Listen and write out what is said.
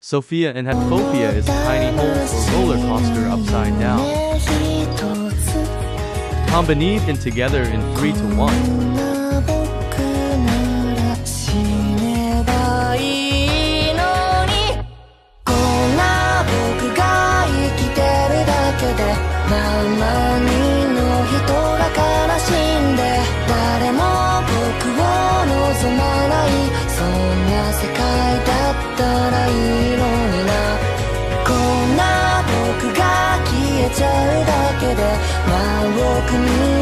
Sophia and Hephophia is a tiny home roller coaster upside down. Combined and together in 3 to 1. たらいいのになこんな僕が消えちゃうだけで何億人